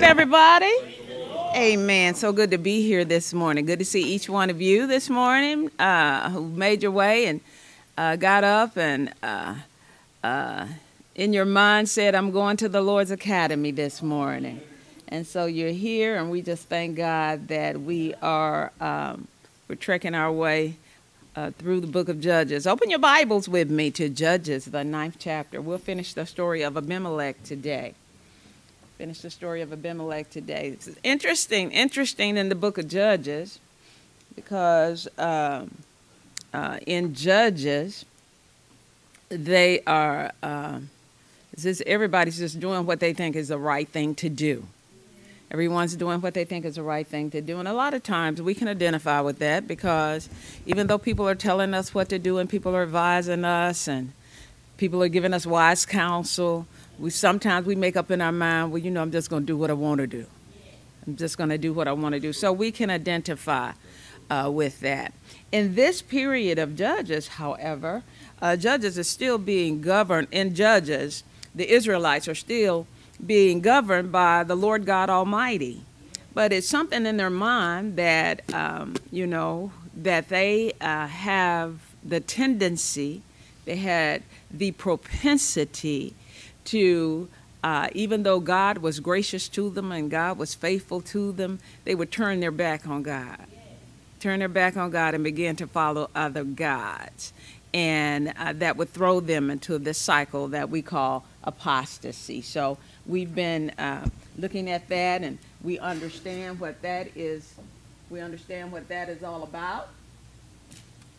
Lord, everybody. Amen. So good to be here this morning. Good to see each one of you this morning uh, who made your way and uh, got up and uh, uh in your mind said, I'm going to the Lord's Academy this morning. And so you're here, and we just thank God that we are um, we're trekking our way uh, through the book of Judges. Open your Bibles with me to Judges, the ninth chapter. We'll finish the story of Abimelech today. Finish the story of Abimelech today. It's interesting, interesting in the book of Judges because um, uh, in Judges, they are, uh, this, everybody's just doing what they think is the right thing to do. Everyone's doing what they think is the right thing to do. And a lot of times we can identify with that because even though people are telling us what to do and people are advising us and people are giving us wise counsel, we sometimes we make up in our mind, well, you know, I'm just going to do what I want to do. I'm just going to do what I want to do. So we can identify uh, with that. In this period of Judges, however, uh, Judges is still being governed. In Judges, the Israelites are still being governed by the Lord God Almighty. But it's something in their mind that, um, you know, that they uh, have the tendency, they had the propensity to, uh, even though God was gracious to them and God was faithful to them, they would turn their back on God. Turn their back on God and begin to follow other gods. And uh, that would throw them into this cycle that we call apostasy. So we've been uh, looking at that and we understand what that is. We understand what that is all about.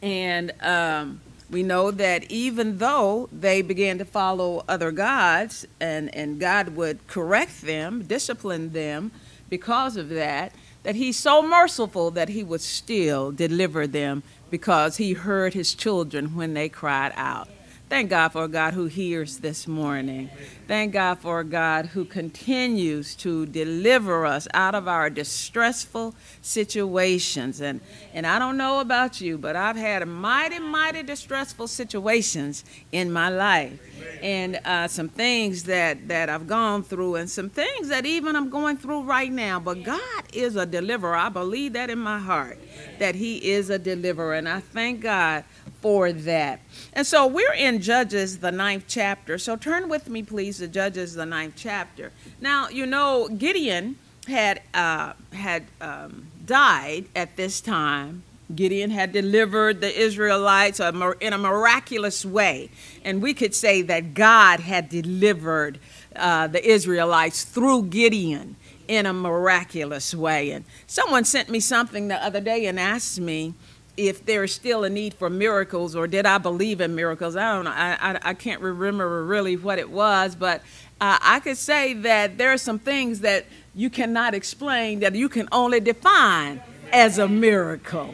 And um, we know that even though they began to follow other gods and, and God would correct them, discipline them because of that, that he's so merciful that he would still deliver them because he heard his children when they cried out. Thank God for a God who hears this morning. Thank God for a God who continues to deliver us out of our distressful situations. And, and I don't know about you, but I've had mighty, mighty distressful situations in my life. And uh, some things that, that I've gone through, and some things that even I'm going through right now. But God is a deliverer. I believe that in my heart, that He is a deliverer. And I thank God for that. And so we're in Judges, the ninth chapter. So turn with me, please, to Judges, the ninth chapter. Now, you know, Gideon had, uh, had um, died at this time. Gideon had delivered the Israelites in a miraculous way. And we could say that God had delivered uh, the Israelites through Gideon in a miraculous way. And someone sent me something the other day and asked me, if there's still a need for miracles or did I believe in miracles. I don't know. I, I, I can't remember really what it was, but uh, I could say that there are some things that you cannot explain that you can only define as a miracle.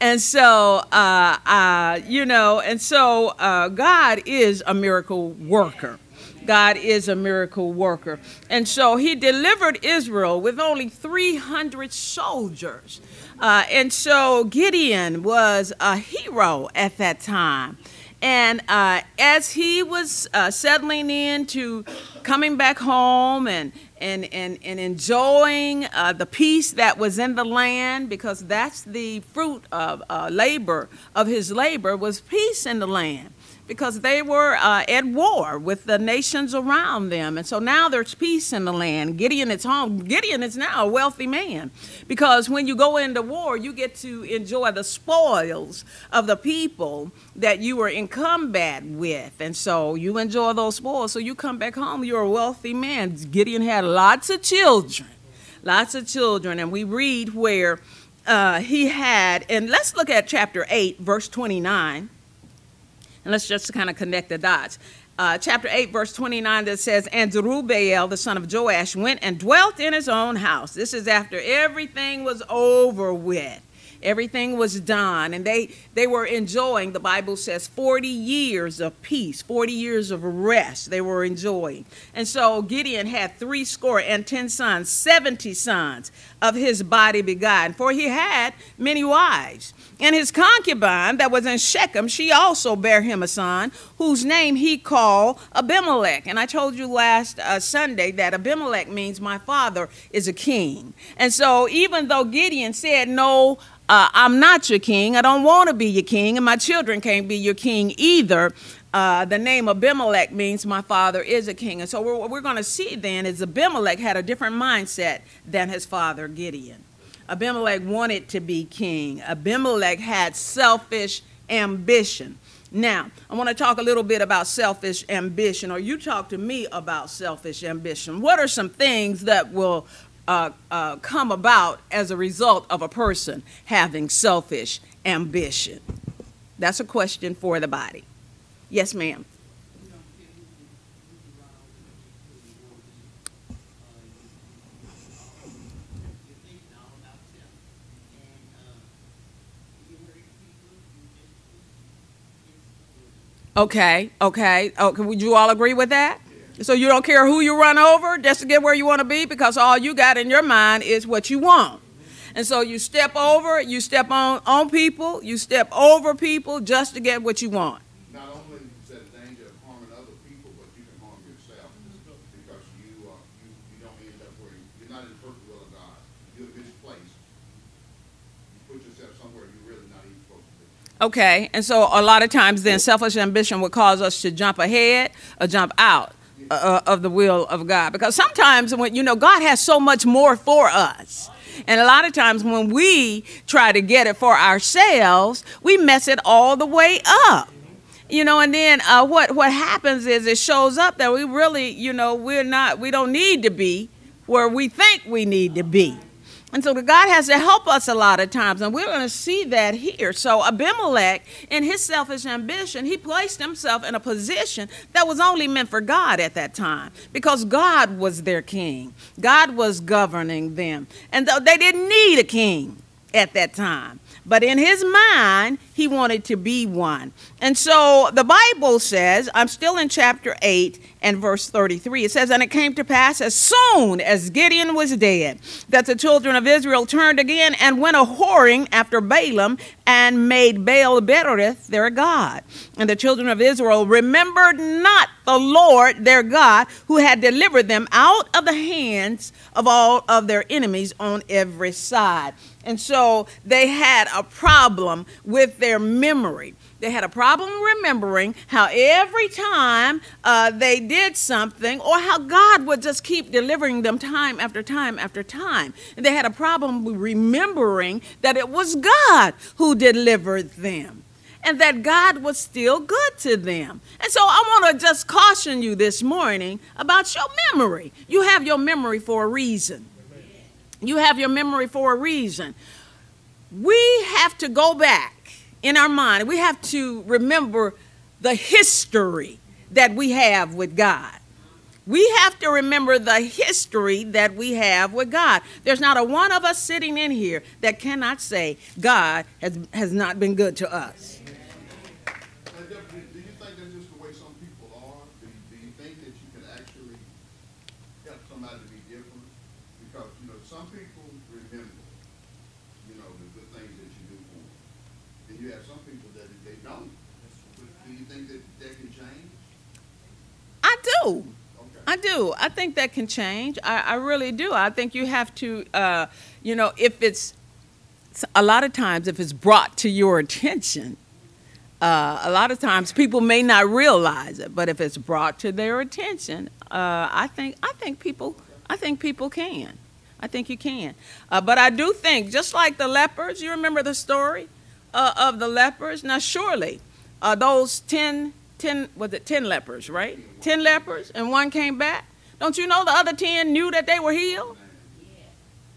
And so, uh, uh, you know, and so uh, God is a miracle worker. God is a miracle worker. And so he delivered Israel with only 300 soldiers. Uh, and so Gideon was a hero at that time. And uh, as he was uh, settling into coming back home and, and, and, and enjoying uh, the peace that was in the land, because that's the fruit of uh, labor, of his labor, was peace in the land because they were uh, at war with the nations around them. And so now there's peace in the land. Gideon is home. Gideon is now a wealthy man because when you go into war, you get to enjoy the spoils of the people that you were in combat with. And so you enjoy those spoils. So you come back home, you're a wealthy man. Gideon had lots of children, lots of children. And we read where uh, he had, and let's look at chapter 8, verse 29. And let's just kind of connect the dots. Uh, chapter 8, verse 29, that says, And Jerubbaal, the son of Joash, went and dwelt in his own house. This is after everything was over with. Everything was done, and they they were enjoying. The Bible says 40 years of peace, 40 years of rest. They were enjoying, and so Gideon had three score and ten sons, 70 sons of his body begotten, for he had many wives. And his concubine that was in Shechem, she also bare him a son, whose name he called Abimelech. And I told you last uh, Sunday that Abimelech means my father is a king. And so even though Gideon said, No, uh, I'm not your king, I don't want to be your king, and my children can't be your king either. Uh, the name Abimelech means my father is a king. And so what we're going to see then is Abimelech had a different mindset than his father Gideon. Abimelech wanted to be king. Abimelech had selfish ambition. Now, I want to talk a little bit about selfish ambition, or you talk to me about selfish ambition. What are some things that will uh, uh, come about as a result of a person having selfish ambition? That's a question for the body. Yes, ma'am. Okay, okay. Okay, would you all agree with that? So you don't care who you run over just to get where you want to be because all you got in your mind is what you want. And so you step over, you step on, on people, you step over people just to get what you want. Not only is that a danger of harming other people, but you can harm yourself because you, uh, you, you don't end up where you, you're not in the perfect will of God. You're place. You put yourself somewhere you're really not even supposed to be. Okay, and so a lot of times then selfish ambition would cause us to jump ahead or jump out uh, of the will of God. Because sometimes when, you know, God has so much more for us. And a lot of times when we try to get it for ourselves, we mess it all the way up. You know, and then uh, what what happens is it shows up that we really, you know, we're not, we don't need to be where we think we need to be. And so God has to help us a lot of times, and we're going to see that here. So Abimelech, in his selfish ambition, he placed himself in a position that was only meant for God at that time, because God was their king. God was governing them, and they didn't need a king at that time. But in his mind, he wanted to be one. And so the Bible says, I'm still in chapter 8 and verse 33. It says, And it came to pass as soon as Gideon was dead, that the children of Israel turned again and went a whoring after Baalim and made Baal Berith their God. And the children of Israel remembered not the Lord their God, who had delivered them out of the hands of all of their enemies on every side. And so they had a problem with their memory. They had a problem remembering how every time uh, they did something, or how God would just keep delivering them time after time after time. And they had a problem remembering that it was God who delivered them and that God was still good to them. And so I want to just caution you this morning about your memory. You have your memory for a reason. You have your memory for a reason. We have to go back in our mind. We have to remember the history that we have with God. We have to remember the history that we have with God. There's not a one of us sitting in here that cannot say God has, has not been good to us. Do. I do. I think that can change. I, I really do. I think you have to, uh, you know, if it's a lot of times if it's brought to your attention, uh, a lot of times people may not realize it, but if it's brought to their attention, uh, I think I think people I think people can. I think you can. Uh, but I do think, just like the lepers, you remember the story uh, of the lepers. Now, surely, uh, those ten 10, was it 10 lepers, right? 10 lepers, and one came back. Don't you know the other 10 knew that they were healed?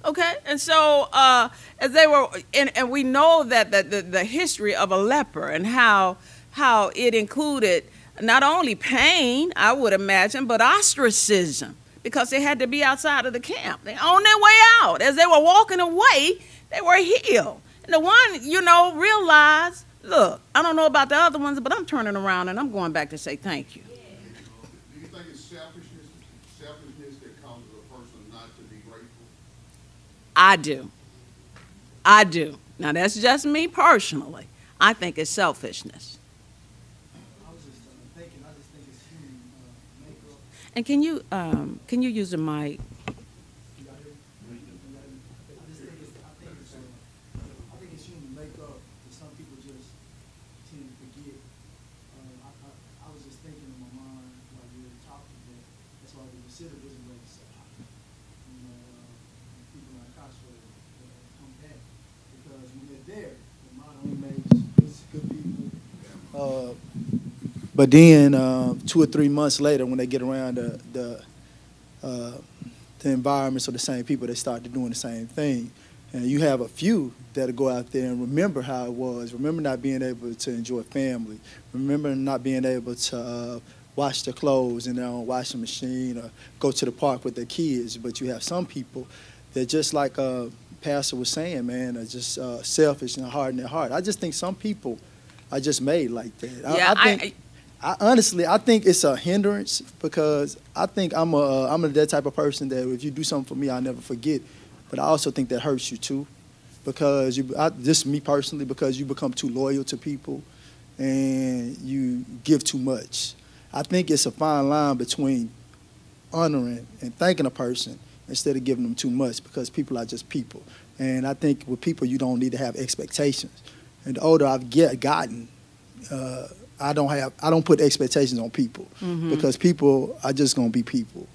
Okay, and so uh, as they were, and, and we know that the, the, the history of a leper and how how it included not only pain, I would imagine, but ostracism because they had to be outside of the camp. They on their way out. As they were walking away, they were healed. And the one, you know, realized, look, I don't know about the other ones, but I'm turning around and I'm going back to say thank you. Do you think it's selfishness, selfishness that comes causes a person not to be grateful? I do. I do. Now that's just me personally. I think it's selfishness. I was just thinking, I just think it's human. And can you um, can you use the mic? You got it? You got it? I just think it's, I think it's, uh, I think it's human makeup that some people just tend to forget. Uh, I, I, I was just thinking in my mind while you were talking that that's why the recidivism rate is so high. You know, uh, when people are incarcerated uh, come back because when they're there, they're not only made just good people. Uh, but then uh, two or three months later, when they get around the the, uh, the environments of the same people, they start doing the same thing. And you have a few that'll go out there and remember how it was. Remember not being able to enjoy family. Remember not being able to uh, wash their clothes in their own washing machine or go to the park with their kids. But you have some people that just like uh, Pastor was saying, man, are just uh, selfish and hard in their heart. I just think some people are just made like that. I- yeah, I think, I honestly, I think it's a hindrance because I think I'm a I'm a that type of person that if you do something for me, I'll never forget. But I also think that hurts you too, because you I, just me personally because you become too loyal to people, and you give too much. I think it's a fine line between honoring and thanking a person instead of giving them too much because people are just people. And I think with people, you don't need to have expectations. And the older I've get gotten, uh, I don't have I don't put expectations on people Mhm. because people are just gonna be people.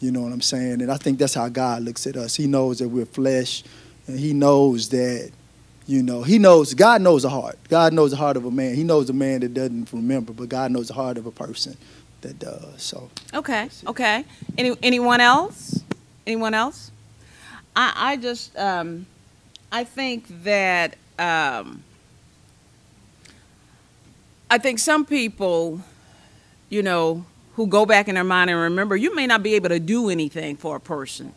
You know what I'm saying? And I think that's how God looks at us. He knows that we're flesh, and He knows that, you know, He knows God knows the heart. God knows the heart of a man. He knows a man that doesn't remember, but God knows the heart of a person that does. So Okay, okay. Any anyone else? Anyone else? I I just um, I think that um, I think some people, you know, who go back in their mind and remember, you may not be able to do anything for a person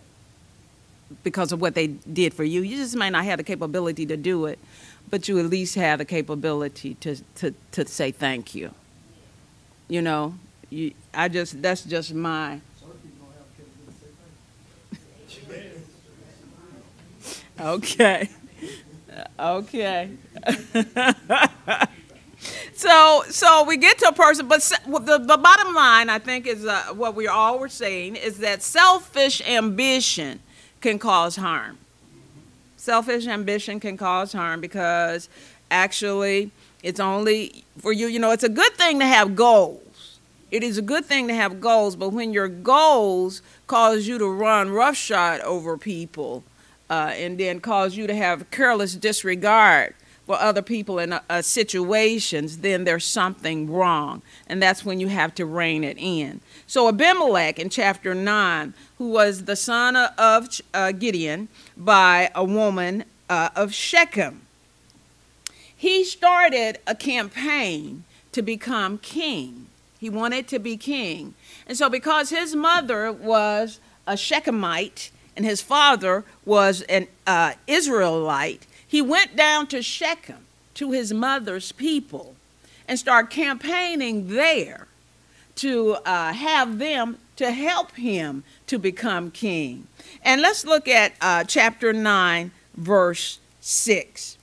because of what they did for you. You just may not have the capability to do it, but you at least have the capability to to to say thank you. You know, you, I just that's just my Okay. Okay. so so we get to a person, but the, the bottom line, I think, is uh, what we all were saying is that selfish ambition can cause harm. Selfish ambition can cause harm because actually it's only for you, you know, it's a good thing to have goals. It is a good thing to have goals, but when your goals cause you to run roughshod over people, uh, and then cause you to have careless disregard for other people in uh, uh, situations, then there's something wrong. And that's when you have to rein it in. So Abimelech in chapter 9, who was the son of uh, Gideon by a woman uh, of Shechem, he started a campaign to become king. He wanted to be king. And so, because his mother was a Shechemite and his father was an uh, Israelite, he went down to Shechem to his mother's people and started campaigning there to uh, have them to help him to become king. And let's look at uh, chapter 9, verse 6.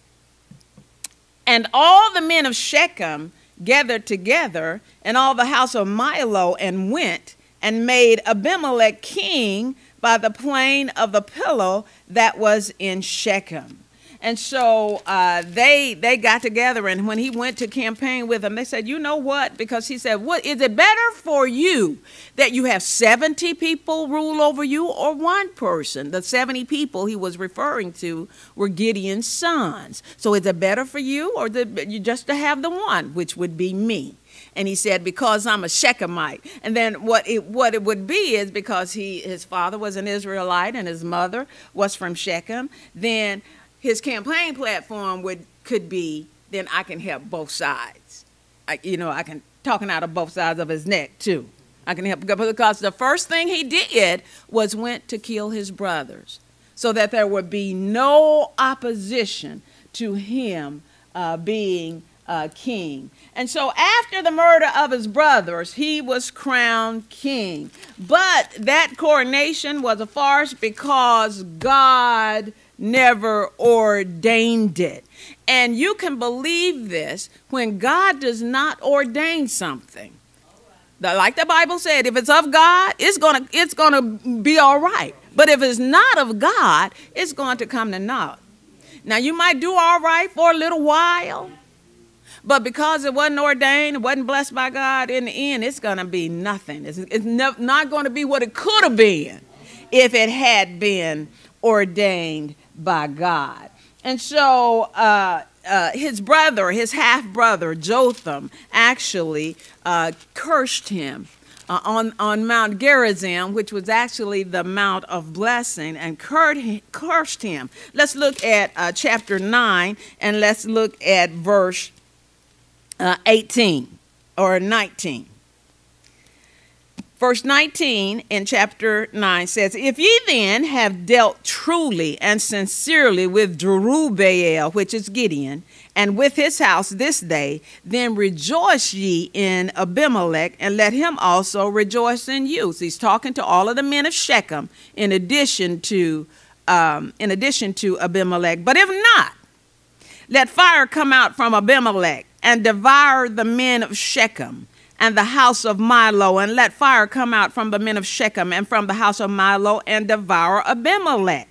And all the men of Shechem gathered together, and all the house of Millo, and went and made Abimelech king by the plain of the pillow that was in Shechem. And so uh, they they got together, and when he went to campaign with them, they said, "You know what?" Because he said, "What is it better for you that you have seventy people rule over you, or one person?" The seventy people he was referring to were Gideon's sons. So is it better for you, or the, you just to have the one, which would be me? And he said, "Because I'm a Shechemite." And then what it what it would be is because he his father was an Israelite and his mother was from Shechem. Then his campaign platform would could be then I can help both sides. I, you know, I can talking out of both sides of his neck too. I can help because the first thing he did was went to kill his brothers, so that there would be no opposition to him uh, being uh, king. And so, after the murder of his brothers, he was crowned king. But that coronation was a farce because God never ordained it. And you can believe this when God does not ordain something. Like the Bible said, if it's of God, it's gonna it's gonna be all right. But if it's not of God, it's going to come to naught. Now you might do all right for a little while, but because it wasn't ordained, it wasn't blessed by God, in the end, it's going to be nothing. It's, it's not going to be what it could have been if it had been ordained by God. And so uh, uh, his brother, his half brother, Jotham, actually uh, cursed him. Uh, on, on Mount Gerizim, which was actually the Mount of Blessing, and cursed him. Let's look at uh, chapter 9 and let's look at verse uh, 18 or 19. Verse 19 in chapter 9 says, If ye then have dealt truly and sincerely with Jerubbaal, which is Gideon, and with his house this day, then rejoice ye in Abimelech, and let him also rejoice in you. So he's talking to all of the men of Shechem in addition to um, in addition to Abimelech. But if not, let fire come out from Abimelech and devour the men of Shechem and the house of Millo, and let fire come out from the men of Shechem and from the house of Millo and devour Abimelech.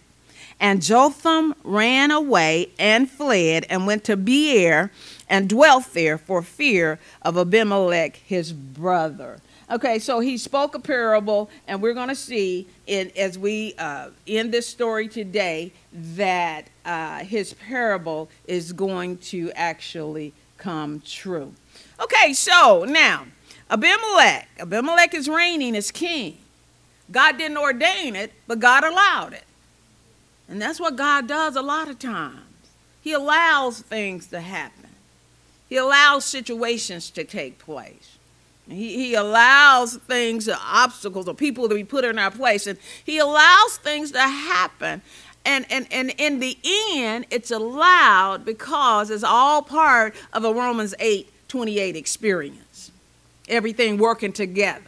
And Jotham ran away and fled and went to Beer and dwelt there for fear of Abimelech his brother. Okay, so he spoke a parable, and we're going to see it as we uh, end this story today that uh, his parable is going to actually come true. Okay, so now Abimelech, Abimelech is reigning as king. God didn't ordain it, but God allowed it. And that's what God does a lot of times. He allows things to happen. He allows situations to take place. He, he allows things, obstacles, or people to be put in our place. And he allows things to happen. And, and, and in the end, it's allowed because it's all part of a Romans 8 28 experience. Everything working together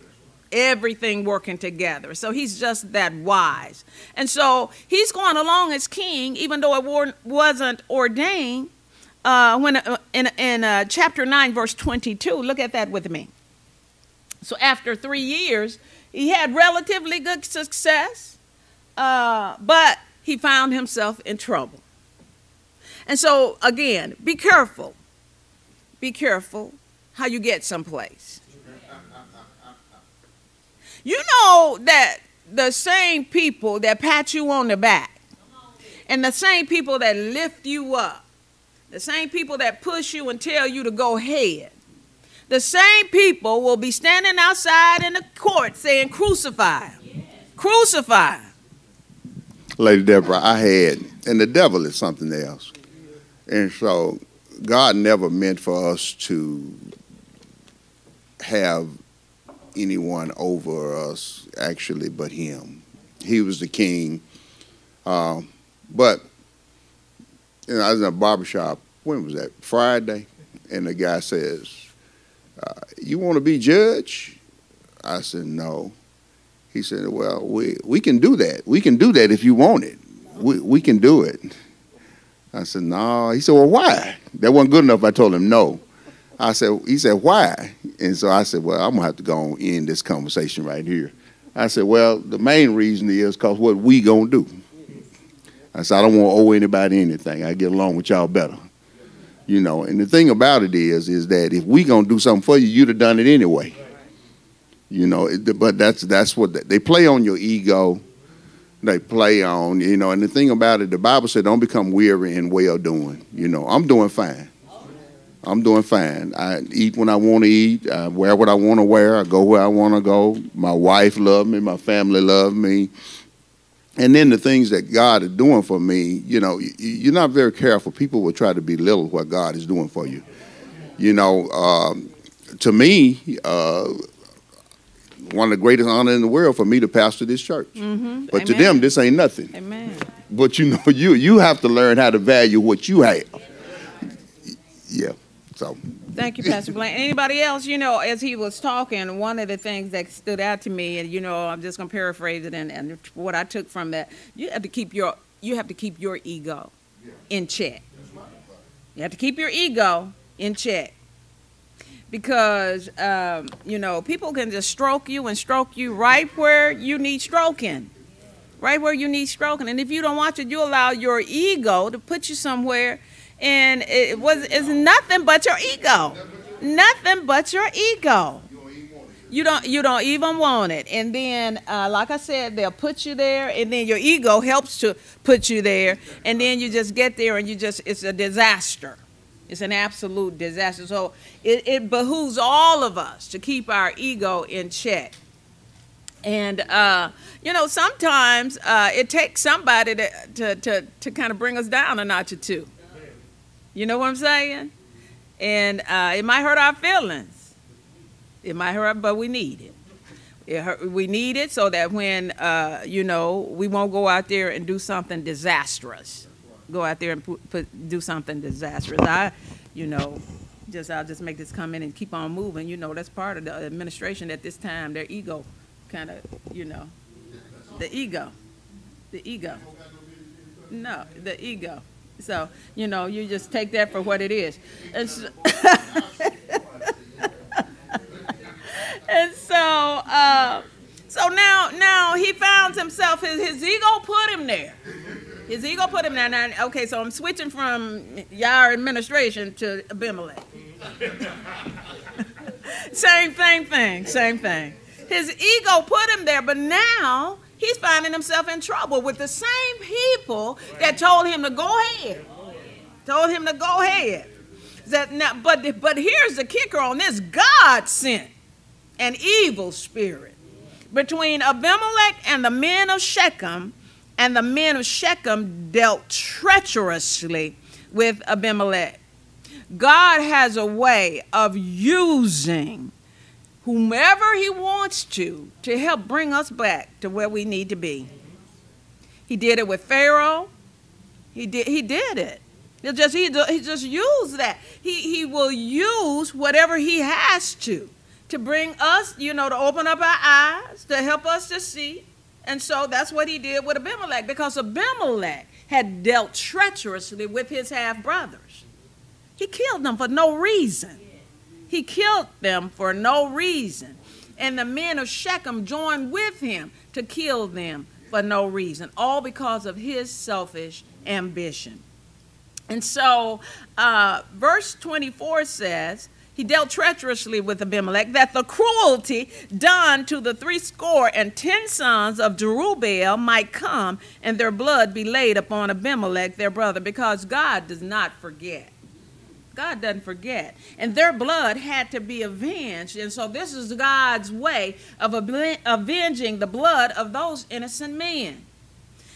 everything working together. So he's just that wise. And so he's going along as king, even though it wasn't ordained. Uh, when uh, in, in uh, chapter 9, verse 22, look at that with me. So after three years, he had relatively good success, uh, but he found himself in trouble. And so, again, be careful. Be careful how you get someplace. You know that the same people that pat you on the back and the same people that lift you up, the same people that push you and tell you to go ahead, the same people will be standing outside in the court saying, Crucify. Crucify. Lady Deborah, I had, and the devil is something else. And so God never meant for us to have anyone over us, actually, but him. He was the king. Um, but you know, I was in a barbershop, when was that? Friday? And the guy says, uh, You want to be judge? I said, No. He said, Well, we, we can do that. We can do that if you want it. We, we can do it. I said, No. He said, Well, why? That wasn't good enough. I told him no. I said, He said, Why? And so I said, Well, I'm going to have to go and end this conversation right here. I said, Well, the main reason is because what we going to do. I said, I don't want to owe anybody anything. I get along with y'all better. You know, and the thing about it is, is that if we gonna do something for you, you'd have done it anyway. You know, but that's that's what they play on your ego. They play on, you know, and the thing about it, the Bible said, don't become weary in well doing. You know, I'm doing fine. I'm doing fine. I eat when I want to eat. I wear what I want to wear. I go where I want to go. My wife loves me. My family loves me and then the things that God is doing for me, you know, you're not very careful. People will try to belittle what God is doing for you. You know, um, to me, uh, one of the greatest honor in the world for me to pastor this church. Mm-hmm. But Amen. to them, this ain't nothing. Amen. But you know, you you have to learn how to value what you have. yeah. So Thank you, Pastor Bland. Anybody else, you know, as he was talking, one of the things that stood out to me, and you know, I'm just gonna paraphrase it and, and what I took from that, you have to keep your you have to keep your ego in check. You have to keep your ego in check. Because um, you know, people can just stroke you and stroke you right where you need stroking. Right where you need stroking. And if you don't watch it, you allow your ego to put you somewhere and it was it's nothing but your ego. Nothing but your ego. You don't you don't even want it. And then uh, like I said, they'll put you there and then your ego helps to put you there and then you just get there and you just it's a disaster. It's an absolute disaster. So it, it behooves all of us to keep our ego in check. And uh, you know, sometimes uh, it takes somebody to, to, to, to kind of bring us down a notch or two. You know what I'm saying? And uh, it might hurt our feelings. It might hurt, but we need it. it hurt, we need it so that when, uh, you know, we won't go out there and do something disastrous. Go out there and put, put, do something disastrous. I, you know, just I'll just make this comment and keep on moving. You know, that's part of the administration at this time. Their ego, kind of, you know, the ego, the ego. No, the ego. So, you know, you just take that for what it is. And so, and so, uh, so now, now he found himself, his, his ego put him there. His ego put him there. Now, okay, so I'm switching from Yair administration to Abimelech. same, same thing, same thing. His ego put him there, but now he's finding himself in trouble with the same people that told him to go ahead. Told him to go ahead. That now, but, but here's the kicker on this God sent an evil spirit between Abimelech and the men of Shechem, and the men of Shechem dealt treacherously with Abimelech. God has a way of using whomever he wants to to help bring us back to where we need to be. He did it with Pharaoh. He did he did it. He just he, he just used that. He he will use whatever he has to to bring us, you know, to open up our eyes, to help us to see. And so that's what he did with Abimelech because Abimelech had dealt treacherously with his half brothers. He killed them for no reason. He killed them for no reason. And the men of Shechem joined with him to kill them for no reason, all because of his selfish ambition. And so, uh, verse 24 says, he dealt treacherously with Abimelech, that the cruelty done to the threescore and ten sons of Jerubbaal might come, and their blood be laid upon Abimelech their brother, because God does not forget. God doesn't forget. And their blood had to be avenged. And so this is God's way of avenging the blood of those innocent men.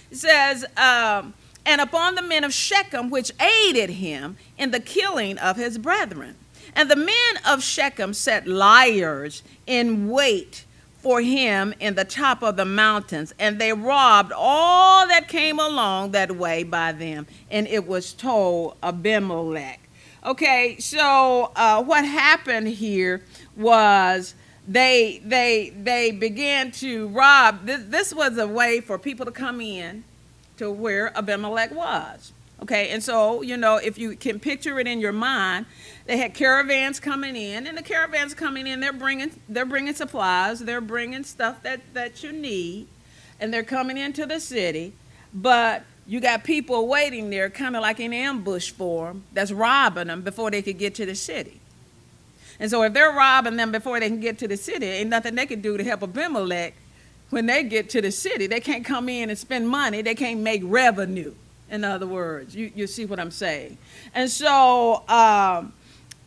It says, um, and upon the men of Shechem, which aided him in the killing of his brethren. And the men of Shechem set liars in wait for him in the top of the mountains, and they robbed all that came along that way by them. And it was told Abimelech. Okay, so uh, what happened here was they they they began to rob. This, this was a way for people to come in to where Abimelech was. Okay, and so you know if you can picture it in your mind, they had caravans coming in, and the caravans coming in, they're bringing they're bringing supplies, they're bringing stuff that that you need, and they're coming into the city, but you got people waiting there, kind of like in ambush form, that's robbing them before they could get to the city. And so if they're robbing them before they can get to the city, ain't nothing they can do to help Abimelech when they get to the city. They can't come in and spend money. They can't make revenue, in other words. You, you see what I'm saying? And so um,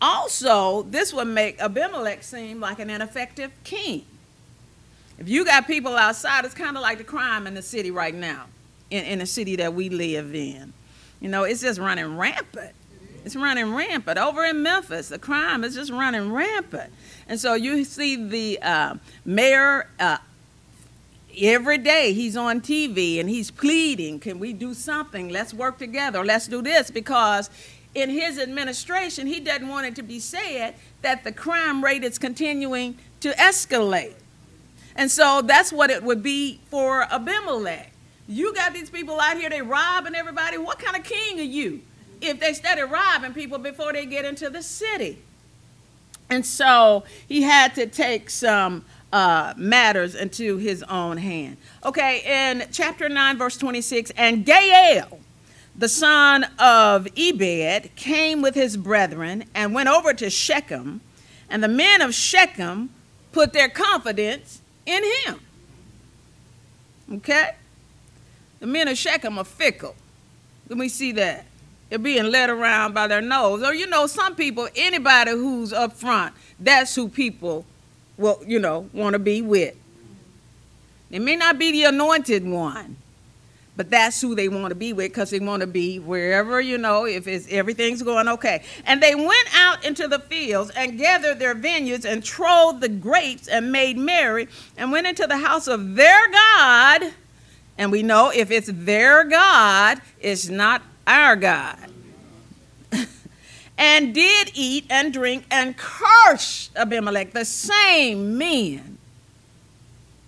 also, this would make Abimelech seem like an ineffective king. If you got people outside, it's kind of like the crime in the city right now in, in the city that we live in. You know, it's just running rampant. It's running rampant. Over in Memphis, the crime is just running rampant. And so you see the uh, mayor, uh, every day he's on TV and he's pleading, can we do something? Let's work together. Let's do this because in his administration, he doesn't want it to be said that the crime rate is continuing to escalate. And so that's what it would be for Abimelech. You got these people out here, they robbing everybody. What kind of king are you if they started robbing people before they get into the city? And so he had to take some uh, matters into his own hand. Okay, in chapter 9, verse 26, and Gaal, the son of Ebed, came with his brethren and went over to Shechem, and the men of Shechem put their confidence in him. Okay? The men of Shechem are fickle. Let me see that. They're being led around by their nose. Or, you know, some people, anybody who's up front, that's who people will, you know, want to be with. They may not be the anointed one, but that's who they want to be with because they want to be wherever, you know, if it's, everything's going okay. And they went out into the fields and gathered their vineyards and trode the grapes and made merry and went into the house of their God. And we know if it's their God, it's not our God. and did eat and drink and cursed Abimelech, the same men,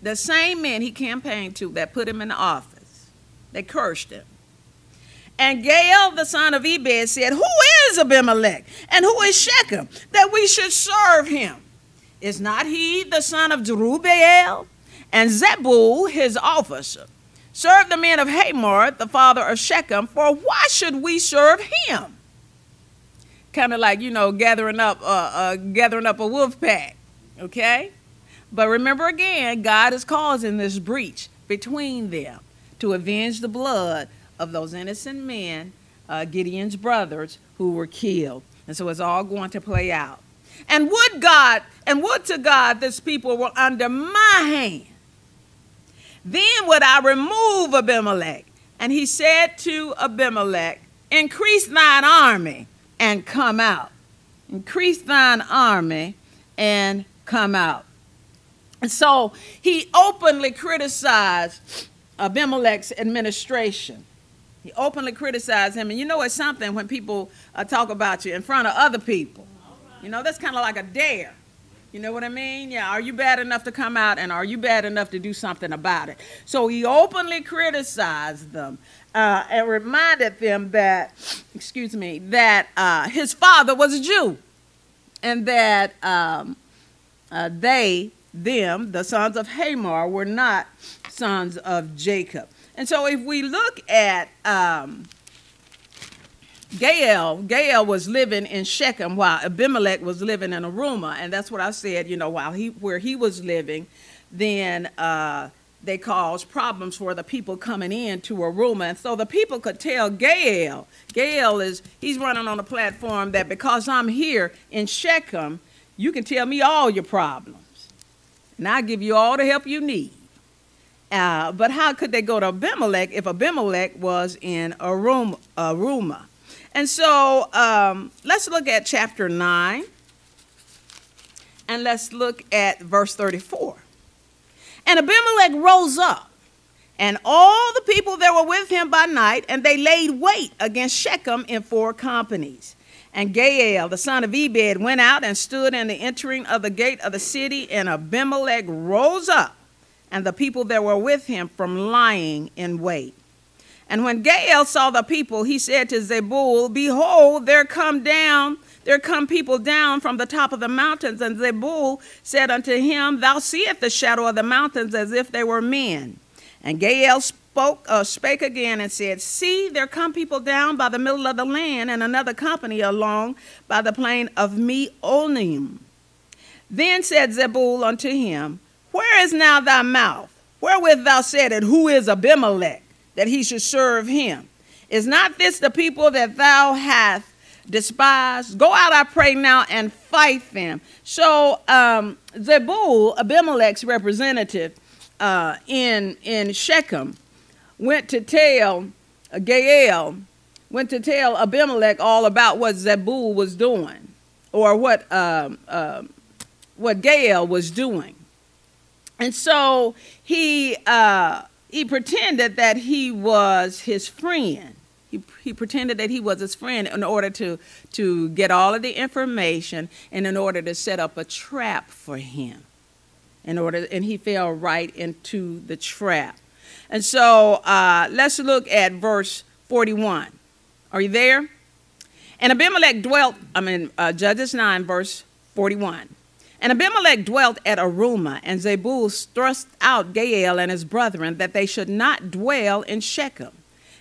the same men he campaigned to that put him in office. They cursed him. And Gaal, the son of Ebed, said, Who is Abimelech? And who is Shechem, that we should serve him? Is not he the son of Jerubbaal? And Zebul, his officer, served the men of Hamor, the father of Shechem, for why should we serve him? Kind of like, you know, gathering up, uh, uh, gathering up a wolf pack, okay? But remember again, God is causing this breach between them to avenge the blood of those innocent men, uh, Gideon's brothers, who were killed. And so it's all going to play out. And would God, and would to God this people were under my hand. Then would I remove Abimelech. And he said to Abimelech, Increase thine army and come out. Increase thine army and come out. And so he openly criticized Abimelech's administration. He openly criticized him. And you know it's something when people uh, talk about you in front of other people. You know, that's kind of like a dare. You know what I mean? Yeah, are you bad enough to come out and are you bad enough to do something about it? So he openly criticized them uh, and reminded them that, excuse me, that uh, his father was a Jew and that um, uh, they, them, the sons of Hamor, were not sons of Jacob. And so if we look at um, Gaal, Gaal was living in Shechem while Abimelech was living in Arumah, and that's what I said. You know, while he where he was living, then uh, they caused problems for the people coming in to Arumah, and so the people could tell Gaal. Gaal is he's running on a platform that because I'm here in Shechem, you can tell me all your problems, and I give you all the help you need. Uh, but how could they go to Abimelech if Abimelech was in Arumah? Arumah? And so um, let's look at chapter 9 and let's look at verse 34. And Abimelech rose up and all the people that were with him by night, and they laid wait against Shechem in four companies. And Gaal, the son of Ebed, went out and stood in the entering of the gate of the city, and Abimelech rose up and the people that were with him from lying in wait. And when Gaal saw the people, he said to Zebul, Behold, there come down, there come people down from the top of the mountains. And Zebul said unto him, Thou seest the shadow of the mountains as if they were men. And Gaal spoke, uh, spake again and said, See, there come people down by the middle of the land, and another company along by the plain of Meonim. Then said Zebul unto him, where is now thy mouth? Wherewith thou saidst, Who is Abimelech, that he should serve him? Is not this the people that thou hast despised? Go out, I pray now, and fight them. So um, Zebul, Abimelech's representative uh, in, in Shechem, went to tell Gaal, went to tell Abimelech all about what Zebul was doing, or what, uh, what Gaal was doing. And so he uh, he pretended that he was his friend. He, he pretended that he was his friend in order to to get all of the information and in order to set up a trap for him. In order, and he fell right into the trap. And so uh, let's look at verse 41. Are you there? And Abimelech dwelt, I mean, uh, Judges 9, verse 41. And Abimelech dwelt at Arumah, and Zebul thrust out Gaal and his brethren that they should not dwell in Shechem.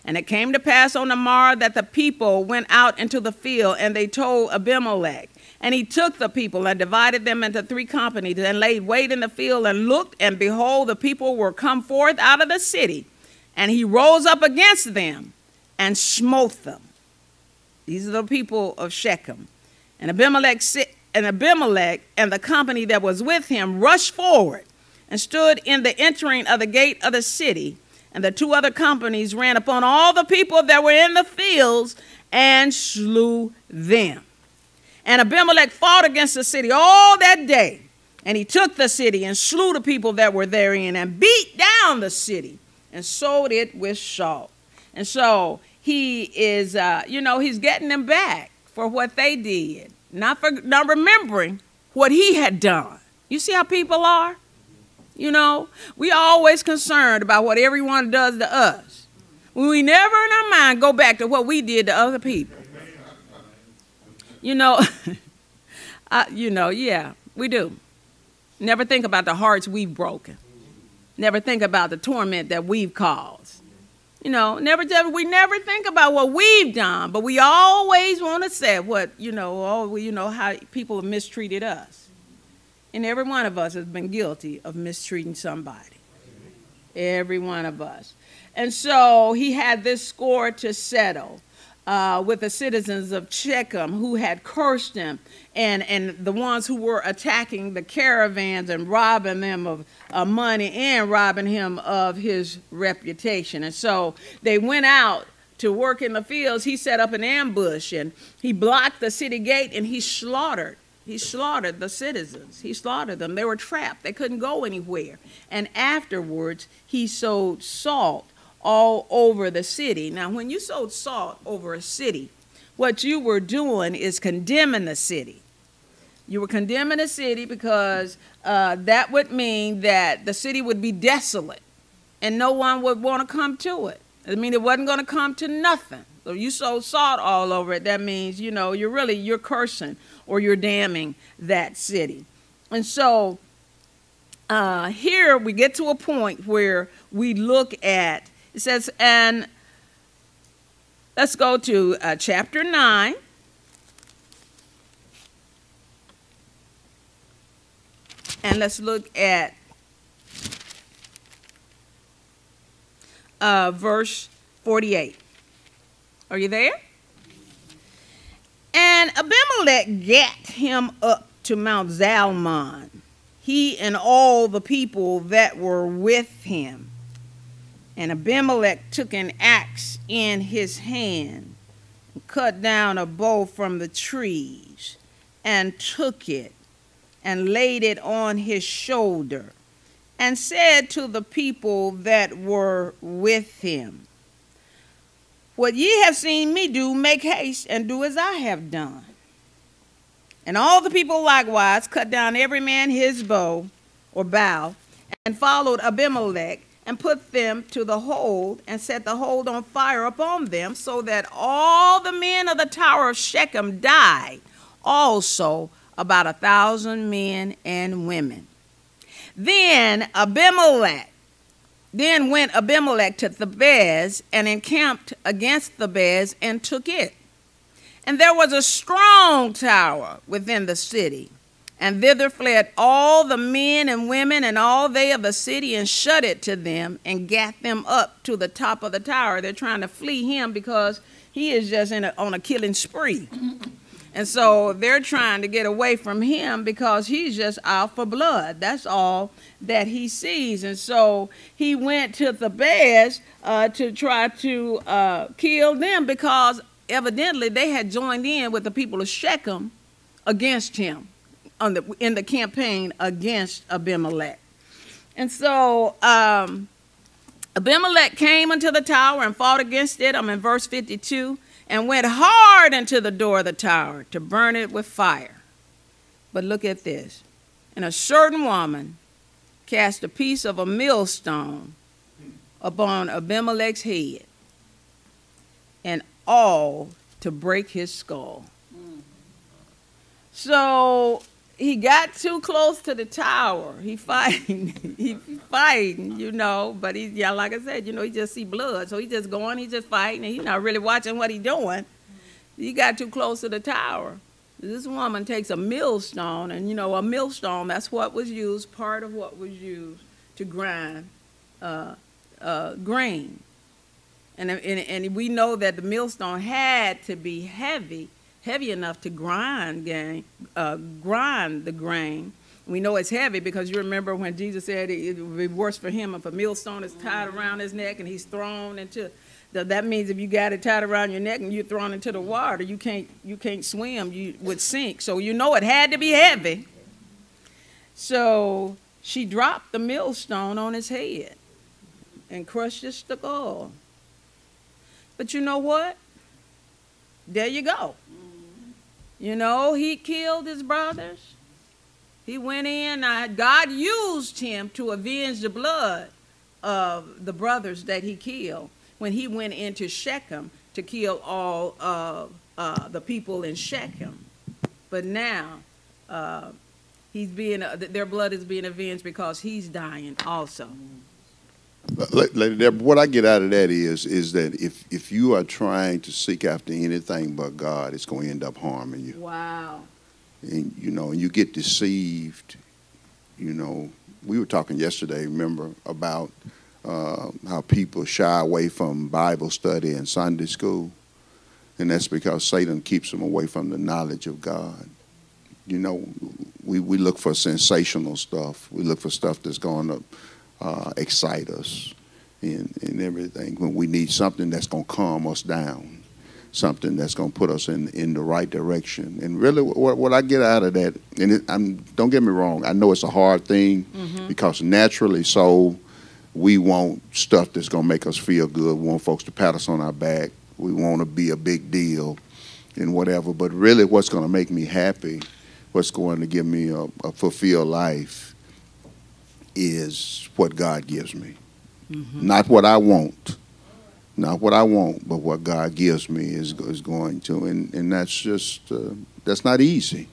And it came to pass on the morrow that the people went out into the field, and they told Abimelech. And he took the people and divided them into three companies, and laid wait in the field, and looked, and behold, the people were come forth out of the city. And he rose up against them and smote them. These are the people of Shechem. And Abimelech and Abimelech and the company that was with him rushed forward and stood in the entering of the gate of the city. And the two other companies ran upon all the people that were in the fields and slew them. And Abimelech fought against the city all that day. And he took the city and slew the people that were therein and beat down the city and sold it with salt. And so he is, uh, you know, he's getting them back for what they did not for not remembering what he had done. You see how people are? You know, we always concerned about what everyone does to us. We never in our mind go back to what we did to other people. You know, I, you know, yeah, we do. Never think about the hearts we've broken. Never think about the torment that we've caused. You know, never we never think about what we've done, but we always want to say what you know. Oh, you know how people have mistreated us, and every one of us has been guilty of mistreating somebody. Every one of us, and so he had this score to settle uh, with the citizens of Shechem who had cursed him and, and the ones who were attacking the caravans and robbing them of uh, money and robbing him of his reputation. And so they went out to work in the fields. He set up an ambush and he blocked the city gate and he slaughtered. He slaughtered the citizens. He slaughtered them. They were trapped. They couldn't go anywhere. And afterwards, he sowed salt all over the city. Now, when you sowed salt over a city, what you were doing is condemning the city. You were condemning the city because uh, that would mean that the city would be desolate and no one would want to come to it. I mean, it wasn't going to come to nothing. So you sow salt all over it. That means, you know, you're really, you're cursing or you're damning that city. And so uh, here we get to a point where we look at it says, and let's go to uh, chapter 9. And let's look at uh, verse 48. Are you there? And Abimelech gat him up to Mount Zalmon, he and all the people that were with him. And Abimelech took an axe in his hand and cut down a bough from the trees and took it and laid it on his shoulder and said to the people that were with him, What ye have seen me do, make haste and do as I have done. And all the people likewise cut down every man his bow or bow and followed Abimelech and put them to the hold and set the hold on fire upon them, so that all the men of the tower of Shechem died, also about a thousand men and women. Then Abimelech, then went Abimelech to Thebez and encamped against Thebez and took it. And there was a strong tower within the city and thither fled all the men and women and all they of the city and shut it to them and gat them up to the top of the tower. They're trying to flee him because he is just a, on a killing spree. And so they're trying to get away from him because he's just out for blood. That's all that he sees. And so he went to Thebez uh, to try to uh, kill them because evidently they had joined in with the people of Shechem against him on the, in the campaign against Abimelech. And so um, Abimelech came unto the tower and fought against it. I'm in verse 52 and went hard into the door of the tower to burn it with fire. But look at this. And a certain woman cast a piece of a millstone upon Abimelech's head, and all to break his skull. So he got too close to the tower. He fighting, he fighting, you know. But he, yeah, like I said, you know, he just see blood, so he just going, he just fighting, and he not really watching what he doing. He got too close to the tower. This woman takes a millstone, and you know, a millstone, that's what was used, part of what was used to grind uh, uh, grain. And, and, and we know that the millstone had to be heavy, heavy enough to grind, grain, uh, grind the grain. We know it's heavy because you remember when Jesus said it would be worse for him if a millstone is tied around his neck and he's thrown into The, that means if you got it tied around your neck and you're thrown into the water, you can't you can't swim, you would sink. So you know it had to be heavy. So she dropped the millstone on his head and crushed his skull. But you know what? There you go. You know, he killed his brothers. He went in, uh, God used him to avenge the blood of the brothers that he killed when he went into Shechem to kill all of uh, the people in Shechem. But now, uh, he's being, uh, their blood is being avenged because he's dying also. What I get out of that is is that if if you are trying to seek after anything but God, it's going to end up harming you. Wow. And you know, and you get deceived. You know, we were talking yesterday, remember, about uh, how people shy away from Bible study and Sunday school, and that's because Satan keeps them away from the knowledge of God. You know, we, we look for sensational stuff. We look for stuff that's going to uh, excite us and, and everything when we need something that's going to calm us down, something that's going to put us in, in the right direction. And really, what, what I get out of that, and it, I'm, don't get me wrong, I know it's a hard thing mm-hmm. because naturally so we want stuff that's going to make us feel good. We want folks to pat us on our back. We want to be a big deal and whatever. But really, what's going to make me happy, what's going to give me a, a fulfilled life, is what God gives me. Mm-hmm. Not what I want. Not what I want, but what God gives me is, is going to. And, and that's just, uh, that's not easy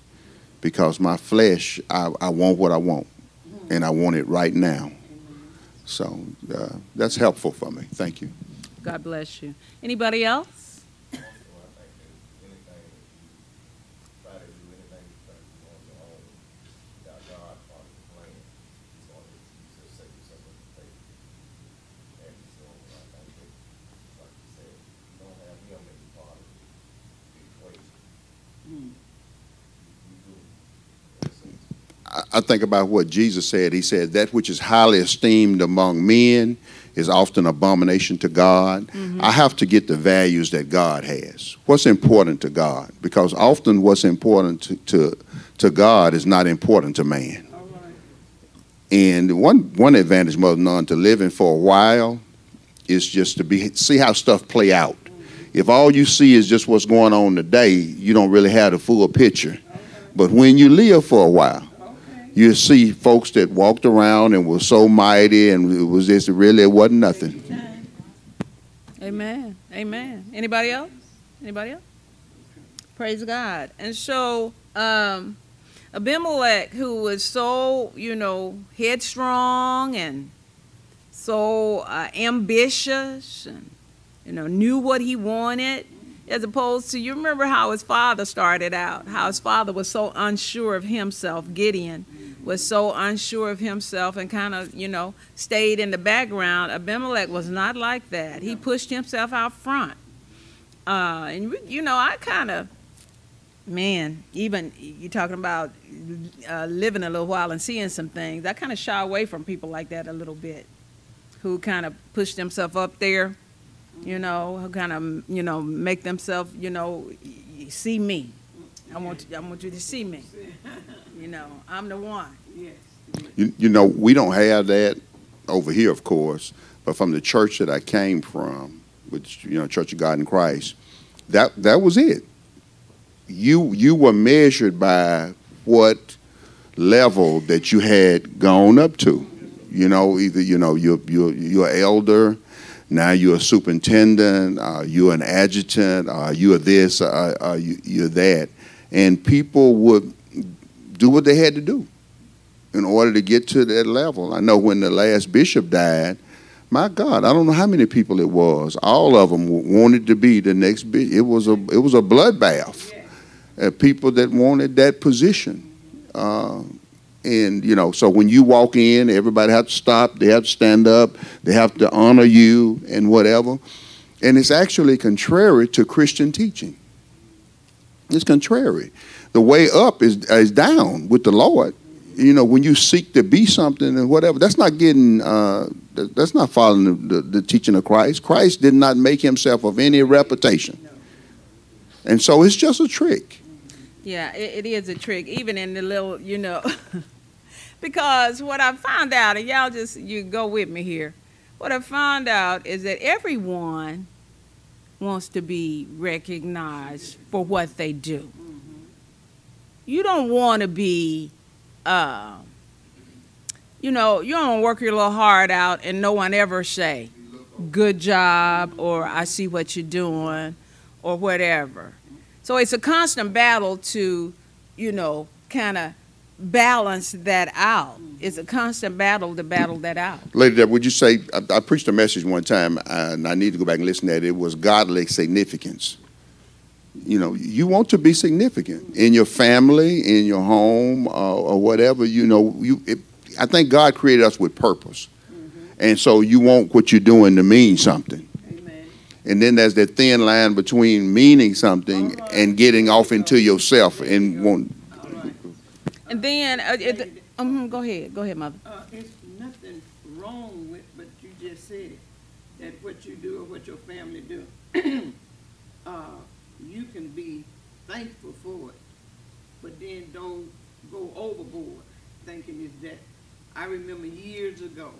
because my flesh, I, I want what I want. And I want it right now. So uh, that's helpful for me. Thank you. God bless you. Anybody else? I think about what Jesus said. He said, That which is highly esteemed among men is often abomination to God. Mm-hmm. I have to get the values that God has. What's important to God? Because often what's important to, to, to God is not important to man. And one, one advantage, Mother None, to living for a while is just to be see how stuff play out. If all you see is just what's going on today, you don't really have the full picture. But when you live for a while, you see folks that walked around and were so mighty and it was just really it wasn't nothing. Amen. Amen. Anybody else? Anybody else? Praise God. And so um, Abimelech, who was so, you know, headstrong and so uh, ambitious and, you know, knew what he wanted, as opposed to, you remember how his father started out, how his father was so unsure of himself, Gideon was so unsure of himself and kind of, you know, stayed in the background. Abimelech was not like that. He pushed himself out front. Uh, and, you know, I kind of, man, even you're talking about uh, living a little while and seeing some things, I kind of shy away from people like that a little bit who kind of push themselves up there, you know, who kind of, you know, make themselves, you know, see me. I want, I want you to see me. You know, I'm the one. Yes. You, you know, we don't have that over here, of course, but from the church that I came from, which, you know, Church of God in Christ, that, that was it. You, you were measured by what level that you had gone up to. You know, either, you know, you're, you're, you're elder, now you're a superintendent, uh, you're an adjutant, uh, you're this, uh, uh, you, you're that. And people would do what they had to do in order to get to that level. I know when the last bishop died, my God, I don't know how many people it was. All of them wanted to be the next bishop. It was a it was a bloodbath. Uh, people that wanted that position. Uh, and you know, so when you walk in, everybody has to stop. They have to stand up. They have to honor you and whatever. And it's actually contrary to Christian teaching. It's contrary. The way up is is down with the Lord. You know, when you seek to be something and whatever, that's not getting. Uh, that's not following the, the, the teaching of Christ. Christ did not make himself of any reputation, and so it's just a trick. Yeah, it, it is a trick, even in the little, you know, because what I found out, and y'all just you go with me here. What I found out is that everyone wants to be recognized for what they do. You don't want to be, uh, you know, you don't work your little heart out and no one ever say, good job, or I see what you're doing, or whatever. So it's a constant battle to, you know, kind of balance that out. It's a constant battle to battle that out. Lady Deborah, would you say, I, I preached a message one time, and I need to go back and listen to it. It was godly significance. You know, you want to be significant in your family, in your home, uh, or whatever. You know, you. It, I think God created us with purpose, and so you want what you're doing to mean something. Amen. And then there's that thin line between meaning something and getting off into yourself and want. And then, uh, it, um, go ahead, go ahead, mother. Uh, nothing wrong with, but you just said that what you do or what your family do, uh, you can be thankful for it, but then don't go overboard thinking it's that. I remember years ago,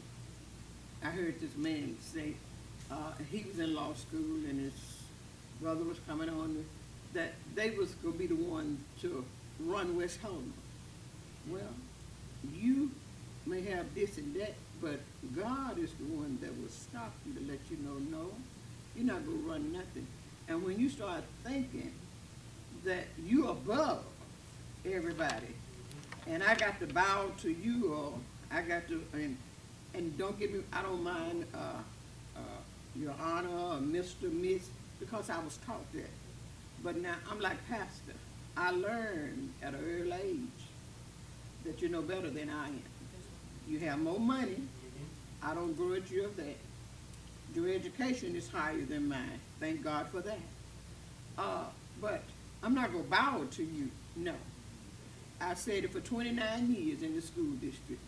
I heard this man say, uh, he was in law school and his brother was coming on, that they was gonna be the one to run West Helena. Well, you may have this and that, but God is the one that will stop you to let you know, no, you're not gonna run nothing. And when you start thinking that you are above everybody, and I got to bow to you, or I got to, and, and don't get me, I don't mind, uh, uh, your honor, or Mr., Miss, because I was taught that. But now, I'm like pastor, I learned at an early age that you know better than I am. You have more money. I don't grudge you of that. Your education is higher than mine. Thank God for that. Uh, but I'm not gonna bow to you. No. I said it for 29 years in the school district.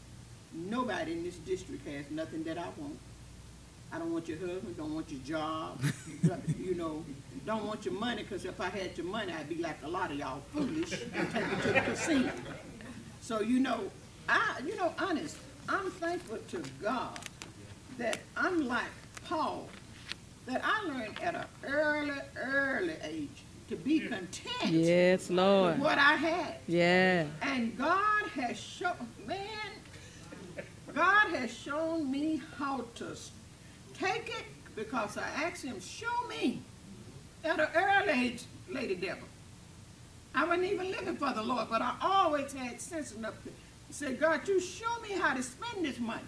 Nobody in this district has nothing that I want. I don't want your husband, don't want your job, you know, don't want your money, because if I had your money, I'd be like a lot of y'all foolish and take it to the casino. So, you know, I, you know, honest, I'm thankful to God that I'm like Paul, that I learned at an early, early age to be mm. content Yes, Lord. with what I had. Yeah. And God has shown, man, God has shown me how to take it because I asked him, show me at an early age, Lady Deborah. I wasn't even living for the Lord, but I always had sense enough to say, God, you show me how to spend this money.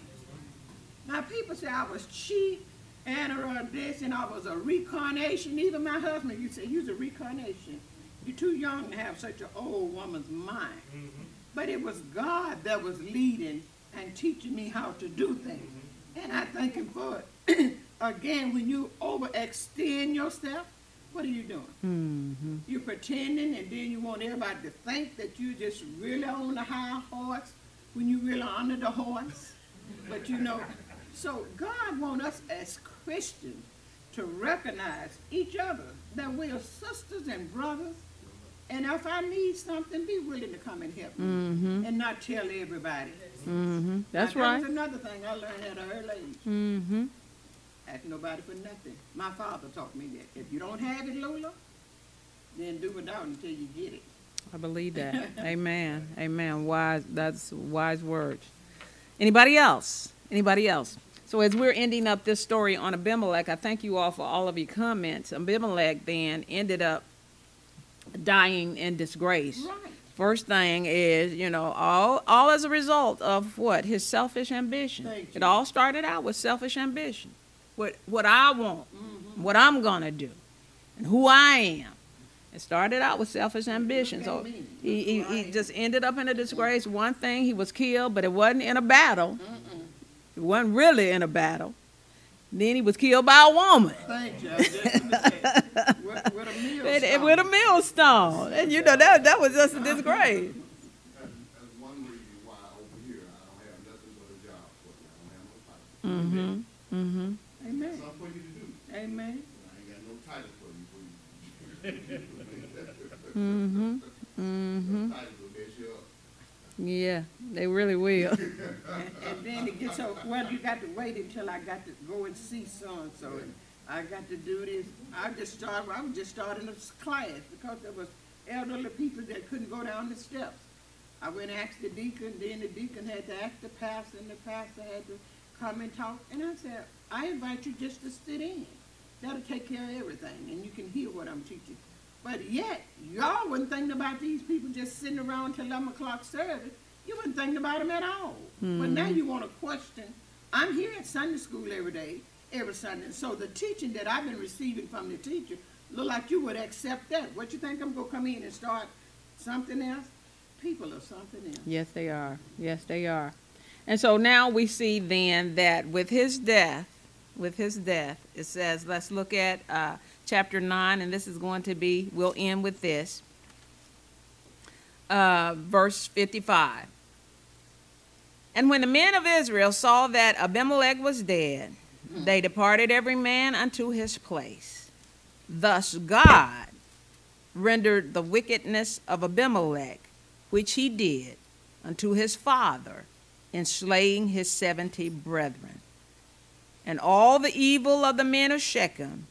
Now, people say I was cheap and or this, and I was a reincarnation. Even my husband, you say, you're a reincarnation. You're too young to have such an old woman's mind. Mm-hmm. But it was God that was leading and teaching me how to do things. Mm-hmm. And I thank Him for it. Again, when you overextend yourself, what are you doing? Mm-hmm. You're pretending, and then you want everybody to think that you just really on the high horse when you really under the horse. But you know, so God wants us as Christians to recognize each other that we are sisters and brothers And if I need something, be willing to come and help me. Mm-hmm. And not tell everybody. Mm-hmm. That's Now, right. That was another thing I learned at an early age. Ask nobody for nothing. My father taught me that. If you don't have it, Lola, then do without until you get it. I believe that. Amen. Amen. Wise. That's wise words. Anybody else? Anybody else? So as we're ending up this story on Abimelech, I thank you all for all of your comments. Abimelech then ended up dying in disgrace. Right. First thing is, you know, all all as a result of what his selfish ambition. It all started out with selfish ambition. What what I want, Mm-hmm. what I'm gonna do, and who I am. It started out with selfish ambition. So he, he, Look who I he just ended up in a disgrace. One thing, he was killed, but it wasn't in a battle. Mm-mm. It wasn't really in a battle. Then he was killed by a woman. Thank you. I was just gonna say, with, with a meal And- and with a millstone. And you know, that, that was just a disgrace. That's, that's one reason why over here, I don't have nothing but a job for you. I don't have no title. Mm-hmm. Mm-hmm. Amen. Something for you to do. Amen. I ain't got no title for you, for you. Mm-hmm. Mm-hmm. Titles will mess you up. Yeah, they really will. And, and then it gets so, well, you got to wait until I got to go and see so-and-so, and I got to do this. I just started, I was just starting a class, because there was elderly people that couldn't go down the steps. I went and asked the deacon, then the deacon had to ask the pastor, and the pastor had to come and talk, and I said, I invite you just to sit in. That'll take care of everything, and you can hear what I'm teaching. But yet, y'all wasn't thinking about these people just sitting around till eleven o'clock service. You wasn't thinking about them at all. But hmm. now you want to question. I'm here at Sunday school every day, every Sunday. So the teaching that I've been receiving from the teacher, look like you would accept that. What you think I'm gonna come in and start something else? People are something else. Yes, they are. Yes, they are. And so now we see then that with his death, with his death, it says, let's look at uh, chapter 9, and this is going to be, we'll end with this. Uh, verse 55. And when the men of Israel saw that Abimelech was dead, they departed every man unto his place. Thus God rendered the wickedness of Abimelech, which he did, unto his father in slaying his seventy brethren. And all the evil of the men of Shechem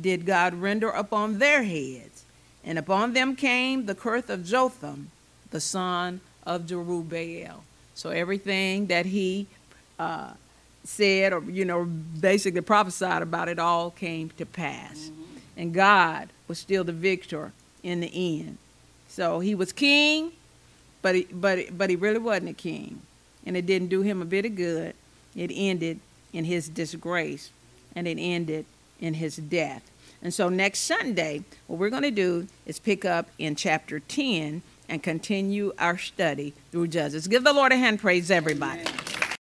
did God render upon their heads, and upon them came the curse of Jotham, the son of Jerubbaal. So everything that he uh, said, or you know, basically prophesied about it, all came to pass, and God was still the victor in the end. So he was king, but he, but but he really wasn't a king, and it didn't do him a bit of good. It ended in his disgrace, and it ended in his death. And so next Sunday, what we're going to do is pick up in chapter 10 and continue our study through Judges. Give the Lord a hand praise, everybody. Amen.